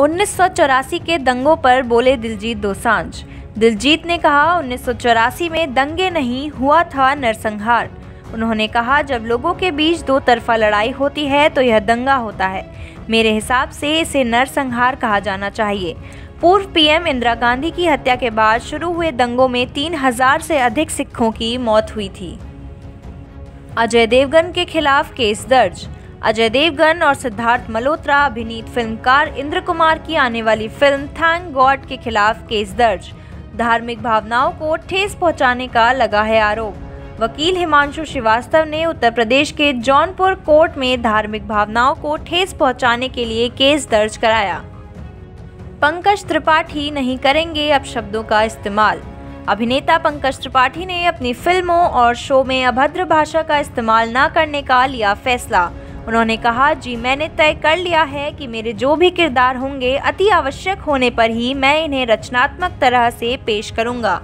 उन्नीस सौ चौरासी के दंगों पर बोले दिलजीत दोसांझ। दिलजीत ने कहा, उन्नीस सौ चौरासी में दंगे नहीं, हुआ था नरसंहार। उन्होंने कहा, जब लोगों के बीच दो तरफा लड़ाई होती है तो यह दंगा होता है। मेरे हिसाब से इसे नरसंहार कहा जाना चाहिए। पूर्व पीएम इंदिरा गांधी की हत्या के बाद शुरू हुए दंगों में तीन हज़ार से अधिक सिखों की मौत हुई थी। अजय देवगन के खिलाफ केस दर्ज। अजय देवगन और सिद्धार्थ मल्होत्रा, अभिनीत फिल्मकार इंद्र कुमार की आने वाली फ़िल्म थैंक गॉड के खिलाफ केस दर्ज। धार्मिक भावनाओं को ठेस पहुँचाने का लगा है आरोप। वकील हिमांशु श्रीवास्तव ने उत्तर प्रदेश के जौनपुर कोर्ट में धार्मिक भावनाओं को ठेस पहुँचाने के लिए केस दर्ज कराया। पंकज त्रिपाठी नहीं करेंगे अब शब्दों का इस्तेमाल। अभिनेता पंकज त्रिपाठी ने अपनी फ़िल्मों और शो में अभद्र भाषा का इस्तेमाल न करने का लिया फैसला। उन्होंने कहा, जी, मैंने तय कर लिया है कि मेरे जो भी किरदार होंगे, अति आवश्यक होने पर ही मैं इन्हें रचनात्मक तरह से पेश करूँगा।